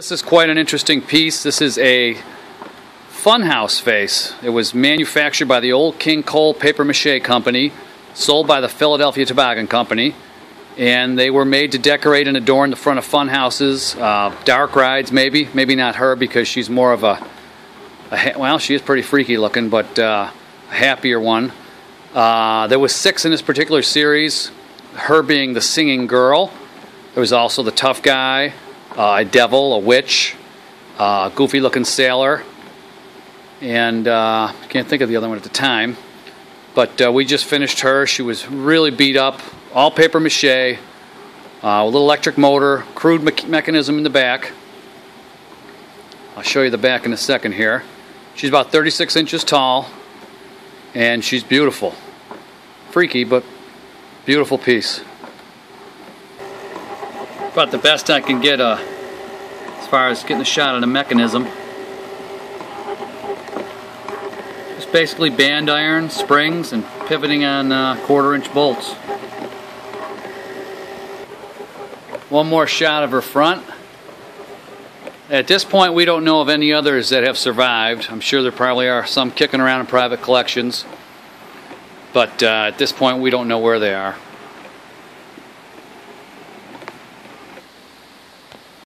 This is quite an interesting piece. This is a funhouse face. It was manufactured by the Old King Cole Paper Mache Company, sold by the Philadelphia Toboggan Company, and they were made to decorate and adorn the front of funhouses, uh, dark rides maybe, maybe not her because she's more of a, a well, she is pretty freaky looking, but uh, a happier one. Uh, there was six in this particular series, her being the singing girl. There was also the tough guy, a devil, a witch, a goofy looking sailor, and uh, I can't think of the other one at the time. But uh, we just finished her. She was really beat up, all paper mache, uh, a little electric motor, crude me mechanism in the back. I'll show you the back in a second here. She's about 36 inches tall, and she's beautiful. Freaky, but beautiful piece. About the best I can get uh, as far as getting a shot of the mechanism. Just basically band iron, springs, and pivoting on uh, quarter inch bolts. One more shot of her front. At this point we don't know of any others that have survived. I'm sure there probably are some kicking around in private collections. But uh, at this point we don't know where they are.